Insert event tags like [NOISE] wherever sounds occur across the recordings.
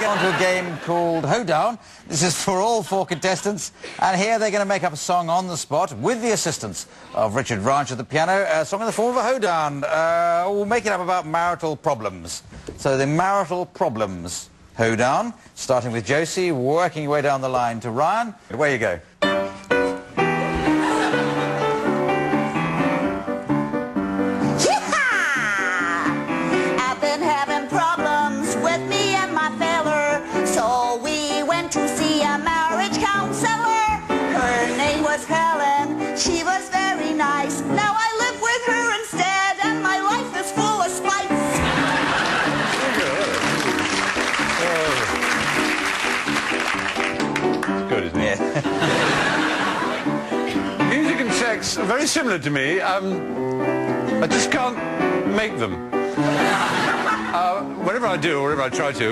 Get on to a game called Hoedown. This is for all four contestants, and here they're going to make up a song on the spot with the assistance of Richard Vranch at the piano, a song in the form of a hoedown. Uh, we'll make it up about marital problems. So the marital problems hoedown, starting with Josie, working your way down the line to Ryan. Away you go. Was very nice. Now I live with her instead, and my life is full of spice. Good, isn't it? [LAUGHS] Music and sex are very similar to me. Um, I just can't make them. Uh, whatever I do, or whatever I try to,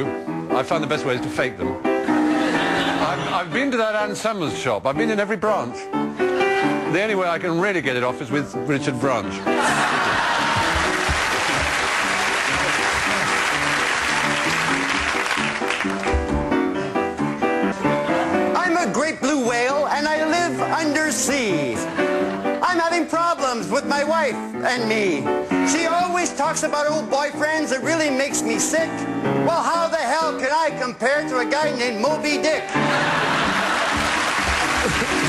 I find the best way is to fake them. I've, I've been to that Ann Summers shop. I've been in every branch. The only way I can really get it off is with Richard Vranch. I'm a great blue whale and I live undersea. I'm having problems with my wife and me. She always talks about old boyfriends. It really makes me sick. Well, how the hell can I compare to a guy named Moby Dick?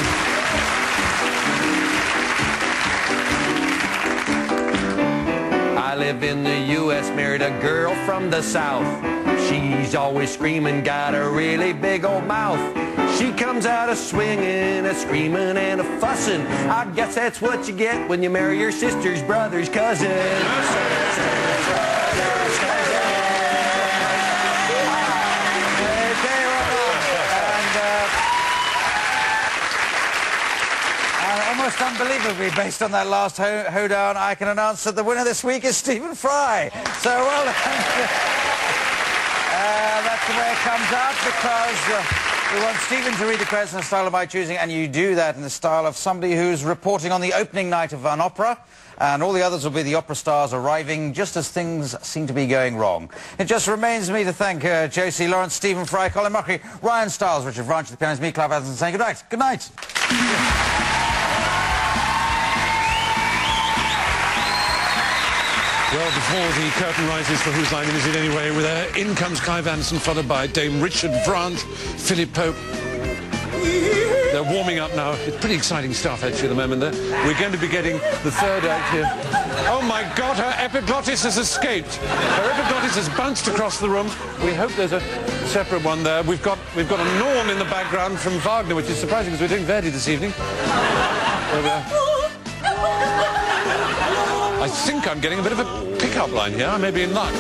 [LAUGHS] live in the U.S., married a girl from the South. She's always screaming, got a really big old mouth. She comes out a swinging, a screaming, and a fussing. I guess that's what you get when you marry your sister's brother's cousin. Okay, well done. And, and almost unbelievably, based on that last ho- hoedown, I can announce that the winner this week is Stephen Fry. So, well, [LAUGHS] uh, that's the way it comes out because uh, we want Stephen to read the credits in the style of my choosing, and you do that in the style of somebody who's reporting on the opening night of an opera, and all the others will be the opera stars arriving just as things seem to be going wrong. It just remains me to thank uh, Josie Lawrence, Stephen Fry, Colin Mochrie, Ryan Stiles, Richard Vranch, the pianist, me, Clive Adams, saying good night. Good night. Well, before the curtain rises for Whose Line Is It Anyway, with uh, in comes Clive Anderson, followed by Dame Richard Vranch, Philip Pope. They're warming up now. It's pretty exciting stuff, actually, at the moment there. We're going to be getting the third act here. Oh, my God, her epiglottis has escaped. Her epiglottis has bounced across the room. We hope there's a separate one there. We've got, we've got a Norm in the background from Wagner, which is surprising because we're doing Verdi this evening. There we are. I think I'm getting a bit of a pickup line here. I may be in luck.